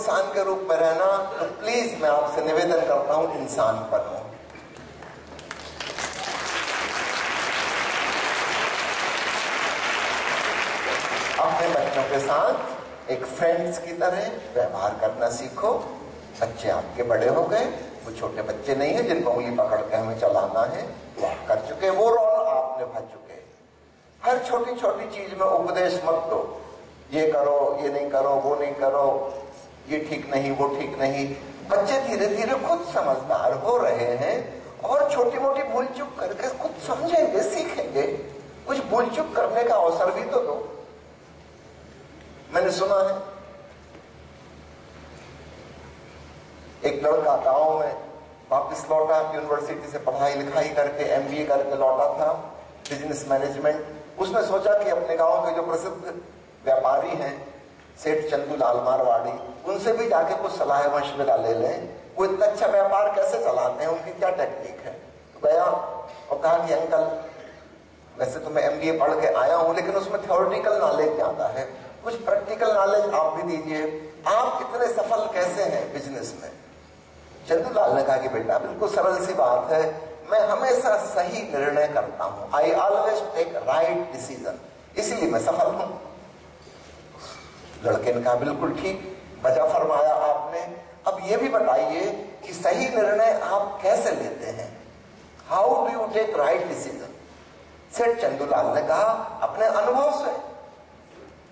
इंसान के रूप में रहना तो प्लीज़ मैं आपसे निवेदन करता हूँ, इंसान बनो। अपने बच्चों के साथ एक फ्रेंड्स की तरह व्यवहार करना सीखो। बच्चे आपके बड़े हो गए, वो छोटे बच्चे नहीं है जिनको उंगली पकड़ के हमें चलाना है, वो आप कर चुके वो रोल आप निभा चुके हर छोटी छोटी चीज़ में उपदेश मत दो। ये करो, ये नहीं करो, वो नहीं करो ये ठीक नहीं, वो ठीक नहीं। बच्चे धीरे धीरे खुद समझदार हो रहे हैं और छोटी मोटी भूल चूक करके खुद समझेंगे, सीखेंगे। कुछ भूल चूक करने का अवसर भी तो दो। मैंने सुना है। एक लड़का गाँव में वापस लौटा, यूनिवर्सिटी से पढ़ाई लिखाई करके एमबीए करके लौटा था बिज़नेस मैनेजमेंट उसने सोचा कि अपने गाँव के जो प्रसिद्ध व्यापारी हैं सेठ चंदू लाल मारवाड़ी उनसे भी जाके कुछ सलाह मशविरा ले लें। वो इतना अच्छा व्यापार कैसे चलाते हैं? उनकी क्या टेक्निक है? तो गया और कहा कि, अंकल, वैसे तो मैं एमबीए पढ़ के आया हूँ, लेकिन उसमें थियोरिटिकल नॉलेज ज़्यादा है। कुछ प्रैक्टिकल नॉलेज आप भी दीजिए। आप इतने सफल कैसे हैं बिज़नेस में? चंदूलाल ने कहा कि, बेटा, बिल्कुल सरल सी बात है। मैं हमेशा सही निर्णय करता हूँ। I always take right decision इसीलिए मैं सफल हूँ। लड़के ने कहा, बिल्कुल ठीक वजह फरमाया आपने। अब ये भी बताइए कि सही निर्णय आप कैसे लेते हैं? How do you take right decision Seth Chandulal ने कहा, अपने अनुभव से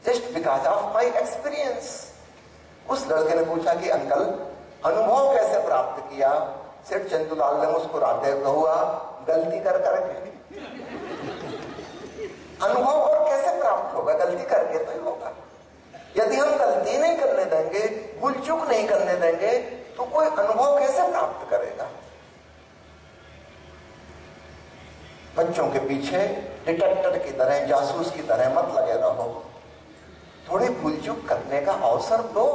just because of my experience उस लड़के ने पूछा कि, अंकल, अनुभव कैसे प्राप्त किया? सेठ चंदूलाल ने मुस्कुराते हुआ गलती कर करके। अनुभव और कैसे प्राप्त होगा? गलती करके तो यदि हम गलती नहीं करने देंगे, भूल नहीं करने देंगे तो कोई अनुभव कैसे प्राप्त करेगा? बच्चों के पीछे डिटेक्टर की तरह, जासूस की तरह मत लगे रहो। थोड़ी भूल चूक करने का अवसर दो।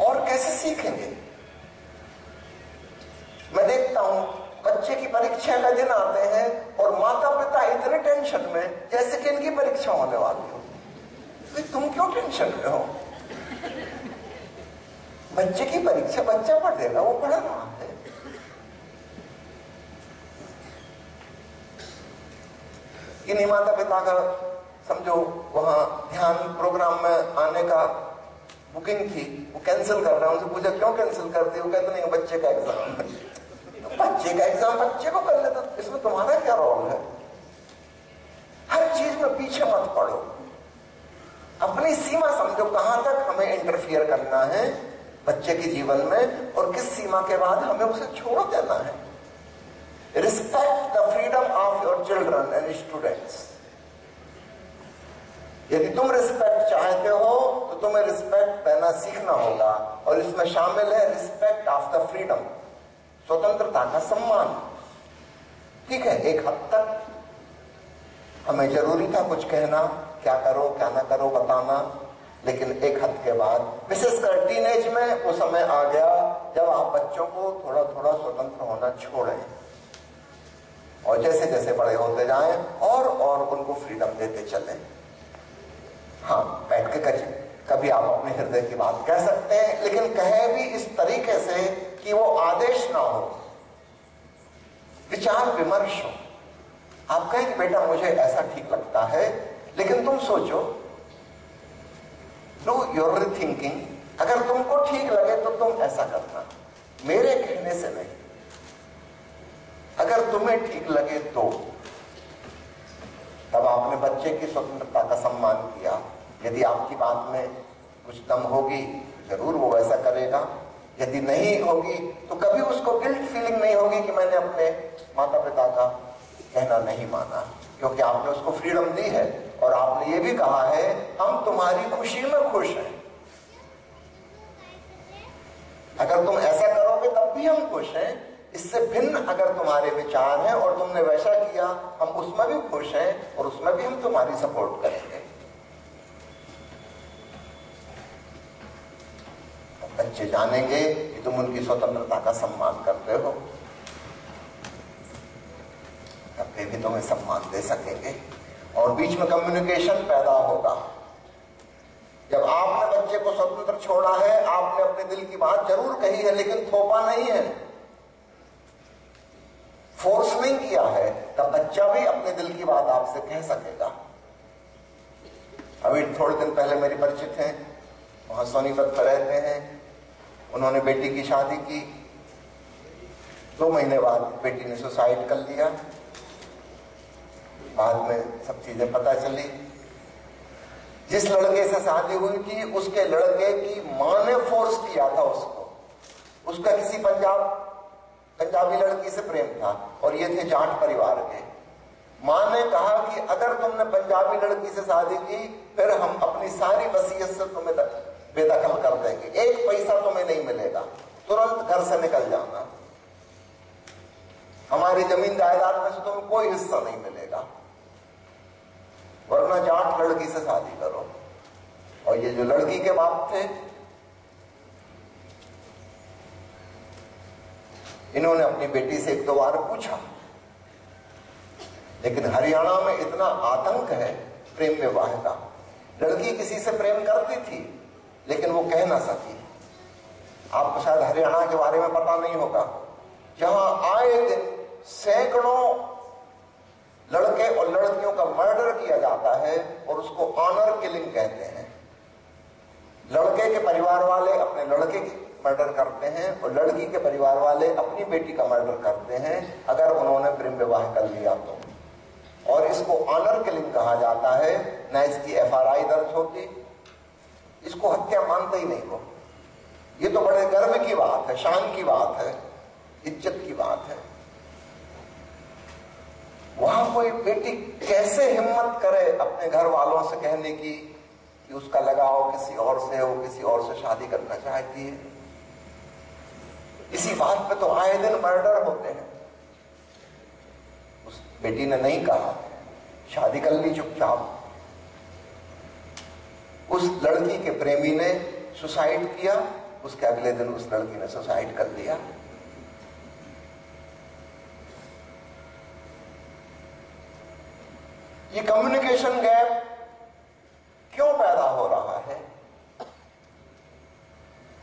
और कैसे सीखेंगे? मैं देखता हूँ, बच्चे की परीक्षा का दिन आते हैं और माता पिता इतने टेंशन में, जैसे कि इनकी परीक्षा होने वाली हो। तो तुम क्यों टेंशन में हो? बच्चे की परीक्षा बच्चा पढ़ेगा वो पढ़ा रहा है। इन्हीं माता पिता का समझो वहाँ ध्यान प्रोग्राम में आने का बुकिंग थी वो कैंसिल कर रहा है, उनसे पूछा, क्यों कैंसिल कर दी वो कहते, नहीं, बच्चे का एग्ज़ाम तो बच्चे का एग्ज़ाम बच्चे को कर लेते, इसमें तुम्हारा क्या रोल है? हर चीज़ में पीछे मत पड़ो। अपनी सीमा समझो, कहाँ तक हमें इंटरफियर करना है बच्चे के जीवन में और किस सीमा के बाद हमें उसे छोड़ देना है। Respect the freedom of your children and students यदि तुम रिस्पेक्ट चाहते हो तो तुम्हें रिस्पेक्ट देना सीखना होगा और इसमें शामिल है रिस्पेक्ट ऑफ़ द फ्रीडम स्वतंत्रता का सम्मान। ठीक है, एक हद तक हमें ज़रूरी था कुछ कहना, क्या करो, क्या ना करो बताना, लेकिन एक हद के बाद विशेषकर टीनेज में वो समय आ गया जब आप बच्चों को थोड़ा थोड़ा स्वतंत्र होना छोड़ें। और जैसे जैसे बड़े होते जाएँ और और उनको फ्रीडम देते चलें। हाँ बैठ के करिए। कभी आप अपने हृदय की बात कह सकते हैं, लेकिन कहे भी इस तरीके से कि वो आदेश ना हो। विचार विमर्श हो। आप कहें कि बेटा मुझे ऐसा ठीक लगता है, लेकिन तुम सोचो। नो योर थिंकिंग अगर तुमको ठीक लगे तो तुम ऐसा करना। मेरे कहने से नहीं। अगर तुम्हें ठीक लगे तो। तब आपने बच्चे की स्वतंत्रता का सम्मान किया। यदि आपकी बात में कुछ दम होगी, ज़रूर वो वैसा करेगा। यदि नहीं होगी तो कभी उसको गिल्ट फीलिंग नहीं होगी कि मैंने अपने माता पिता का कहना नहीं माना, क्योंकि आपने उसको फ्रीडम दी है और आपने ये भी कहा है, हम तुम्हारी खुशी में खुश हैं। अगर तुम ऐसा करोगे, तब भी हम खुश हैं। इससे भिन्न अगर तुम्हारे विचार हैं और तुमने वैसा किया, हम उसमें भी खुश हैं और उसमें भी हम तुम्हारी सपोर्ट करेंगे। बच्चे जानेंगे कि तुम उनकी स्वतंत्रता का सम्मान करते हो। भी तुम्हें सम्मान दे सकेंगे और बीच में कम्युनिकेशन पैदा होगा। जब आपने बच्चे को स्वतंत्र छोड़ा है, आपने अपने दिल की बात ज़रूर कही है, लेकिन थोपा नहीं है। फोर्स नहीं किया है, तब बच्चा भी अपने दिल की बात आपसे कह सकेगा। अभी थोड़े दिन पहले मेरी परिचित हैं, वहाँ सोनीपत पर रहते हैं। उन्होंने बेटी की शादी की। दो महीने बाद बेटी ने सुसाइड कर लिया। बाद में सब चीज़ें पता चली। जिस लड़के से शादी हुई थी, उसके लड़के की माँ ने फोर्स किया था उसको। उसका किसी पंजाब, पंजाबी लड़की से प्रेम था और ये थे जाट परिवार के। माँ ने कहा कि अगर तुमने पंजाबी लड़की से शादी की, फिर हम अपनी सारी वसीयत से तुम्हें बेदखल कर देंगे। एक पैसा तुम्हें नहीं मिलेगा। तुरंत घर से निकल जाना। हमारी ज़मीन जायदाद में से तुम्हें कोई हिस्सा नहीं मिलेगा। वरना जाट लड़की से शादी करो। और ये जो लड़की के बाप थे, इन्होंने अपनी बेटी से एक दो बार पूछा। लेकिन हरियाणा में इतना आतंक है, प्रेम विवाह का। लड़की किसी से प्रेम करती थी, लेकिन वो कह ना सकी। आपको शायद हरियाणा के बारे में पता नहीं होगा। जहाँ आए दिन सैकड़ों लड़के और लड़कियों का मर्डर किया जाता है और उसको ऑनर किलिंग कहते हैं। लड़के के परिवार वाले अपने लड़के की मर्डर करते हैं और लड़की के परिवार वाले अपनी बेटी का मर्डर करते हैं, अगर उन्होंने प्रेम विवाह कर लिया तो। और इसको ऑनर किलिंग कहा जाता है, न इसकी एफआरआई दर्ज होती। इसको हत्या मानते ही नहीं वो। ये तो बड़े गर्व की बात है, शान की बात है, इज़्ज़त की बात है। कोई बेटी कैसे हिम्मत करे अपने घर वालों से कहने की कि उसका लगाव किसी और से है वो किसी और से शादी करना चाहती है? इसी बात पे तो आए दिन मर्डर होते हैं। उस बेटी ने नहीं कहा, शादी कर ली चुपचाप। उस लड़की के प्रेमी ने सुसाइड किया, उसके अगले दिन उस लड़की ने सुसाइड कर लिया। ये कम्युनिकेशन गैप क्यों पैदा हो रहा है?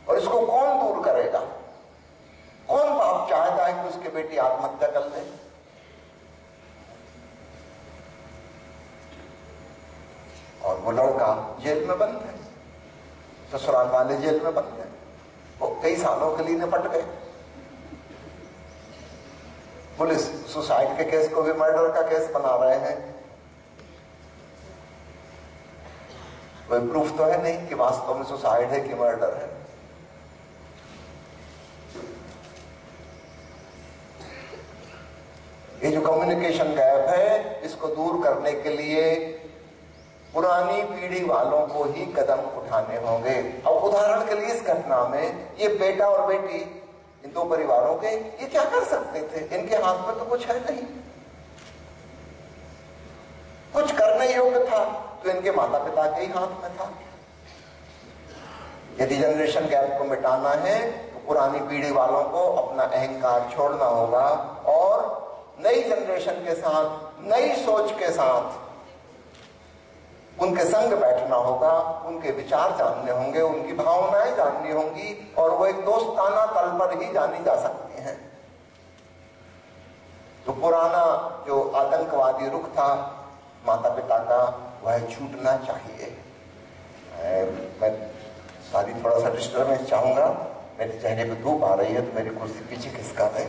और इसको कौन दूर करेगा? कौन बाप चाहता है कि उसकी बेटी आत्महत्या कर ले? और वो लड़का जेल में बंद है। ससुराल वाले जेल में बंद है। वो कई सालों के लिए निपट गए। पुलिस सुसाइड के केस को भी मर्डर का केस बना रहे हैं। कोई प्रूफ तो है नहीं कि वास्तव में सुसाइड है कि मर्डर है। ये जो कम्युनिकेशन गैप है, इसको दूर करने के लिए पुरानी पीढ़ी वालों को ही कदम उठाने होंगे। अब उदाहरण के लिए इस घटना में ये बेटा और बेटी, इन दो परिवारों के, ये क्या कर सकते थे? इनके हाथ में तो कुछ है नहीं। कुछ करने योग्य था। तो इनके माता पिता के ही हाथ में था। यदि जनरेशन गैप को मिटाना है तो पुरानी पीढ़ी वालों को अपना अहंकार छोड़ना होगा और नई जनरेशन के साथ, नई सोच के साथ उनके संग बैठना होगा, उनके विचार जानने होंगे, उनकी भावनाएँ जाननी होंगी और वो एक दोस्ताना तल पर ही जानी जा सकती हैं। तो पुराना जो आतंकवादी रुख था माता पिता का वह छूटना चाहिए। मैं सारी थोड़ा सा डिस्टर्बेंस चाहूँगा। मेरे चेहरे पे धूप आ रही है तो मेरी कुर्सी पीछे खिसका है